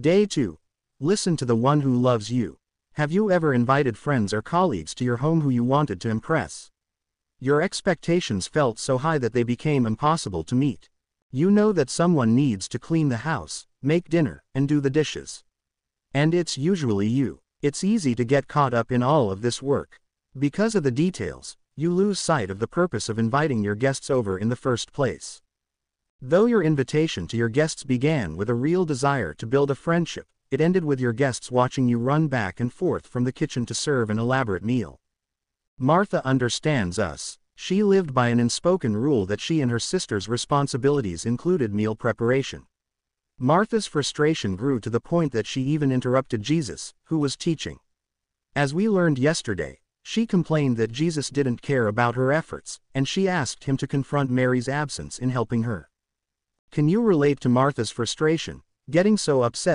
Day 2. Listen to the one who loves you. Have you ever invited friends or colleagues to your home who you wanted to impress? Your expectations felt so high that they became impossible to meet. You know that someone needs to clean the house, make dinner, and do the dishes. And it's usually you. It's easy to get caught up in all of this work. Because of the details, you lose sight of the purpose of inviting your guests over in the first place. Though your invitation to your guests began with a real desire to build a friendship, it ended with your guests watching you run back and forth from the kitchen to serve an elaborate meal. Martha understands us. She lived by an unspoken rule that she and her sister's responsibilities included meal preparation. Martha's frustration grew to the point that she even interrupted Jesus, who was teaching. As we learned yesterday, she complained that Jesus didn't care about her efforts, and she asked him to confront Mary's absence in helping her. Can you relate to Martha's frustration, getting so upset